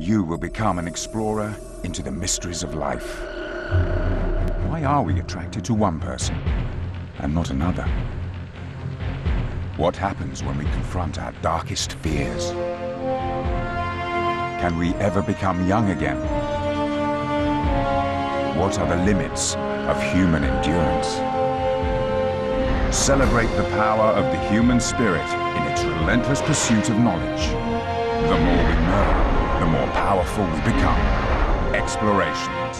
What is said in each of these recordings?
you will become an explorer into the mysteries of life. Why are we attracted to one person and not another? What happens when we confront our darkest fears? Can we ever become young again? What are the limits of human endurance? Celebrate the power of the human spirit in its relentless pursuit of knowledge. The more we know, the more powerful we become. Explorations.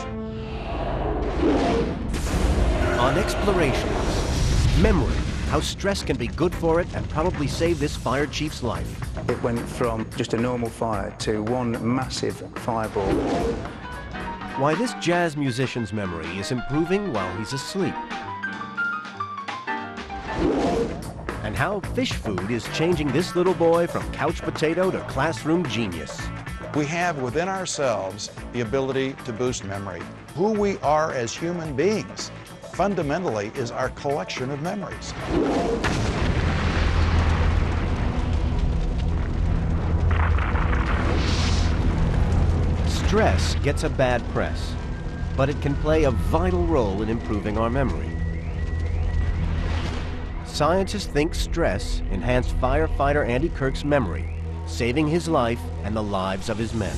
On Explorations, memory, how stress can be good for it and probably save this fire chief's life. It went from just a normal fire to one massive fireball. Why this jazz musician's memory is improving while he's asleep. And how fish food is changing this little boy from couch potato to classroom genius. We have within ourselves the ability to boost memory. Who we are as human beings fundamentally is our collection of memories. Stress gets a bad press, but it can play a vital role in improving our memory. Scientists think stress enhanced firefighter Andy Kirk's memory, saving his life and the lives of his men.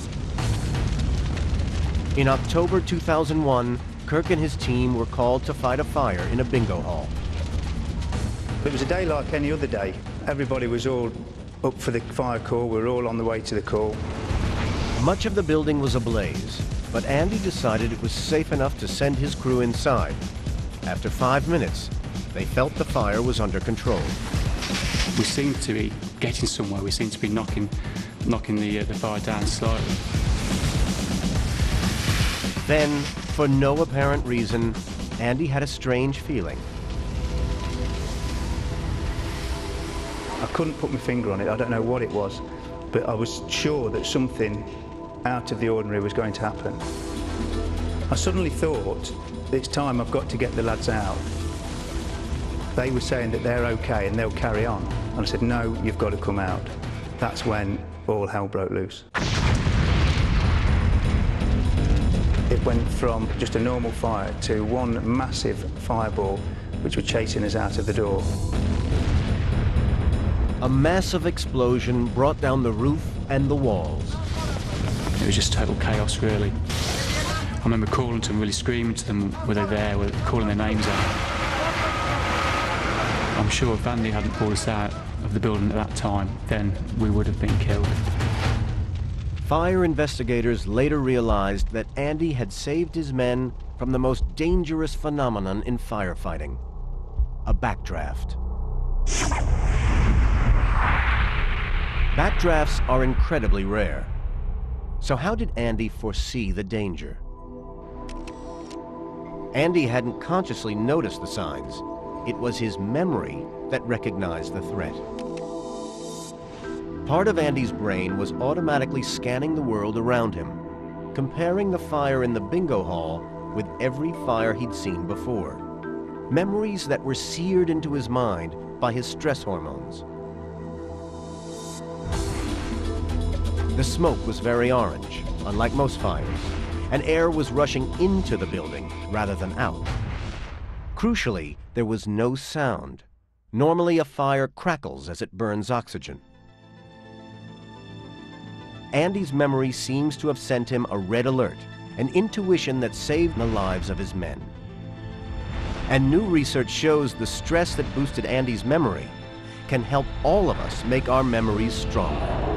In October 2001, Kirk and his team were called to fight a fire in a bingo hall. It was a day like any other day. Everybody was all up for the fire call. We were all on the way to the call. Much of the building was ablaze, but Andy decided it was safe enough to send his crew inside. After five minutes, they felt the fire was under control. We seem to be getting somewhere. We seem to be knocking, knocking the, uh, the fire down slightly. Then, for no apparent reason, Andy had a strange feeling. I couldn't put my finger on it. I don't know what it was, but I was sure that something out of the ordinary was going to happen. I suddenly thought, it's time I've got to get the lads out. They were saying that they're okay and they'll carry on. And I said, no, you've got to come out. That's when all hell broke loose. It went from just a normal fire to one massive fireball which were chasing us out of the door. A massive explosion brought down the roof and the walls. It was just total chaos, really. I remember calling to them, really screaming to them, were they there, were calling their names out. Sure if Andy hadn't pulled us out of the building at that time, then we would have been killed. Fire investigators later realized that Andy had saved his men from the most dangerous phenomenon in firefighting, a backdraft. Backdrafts are incredibly rare. So how did Andy foresee the danger? Andy hadn't consciously noticed the signs. It was his memory that recognized the threat. Part of Andy's brain was automatically scanning the world around him, comparing the fire in the bingo hall with every fire he'd seen before. Memories that were seared into his mind by his stress hormones. The smoke was very orange, unlike most fires, and air was rushing into the building rather than out. Crucially, there was no sound. Normally, a fire crackles as it burns oxygen. Andy's memory seems to have sent him a red alert, an intuition that saved the lives of his men. And new research shows the stress that boosted Andy's memory can help all of us make our memories stronger.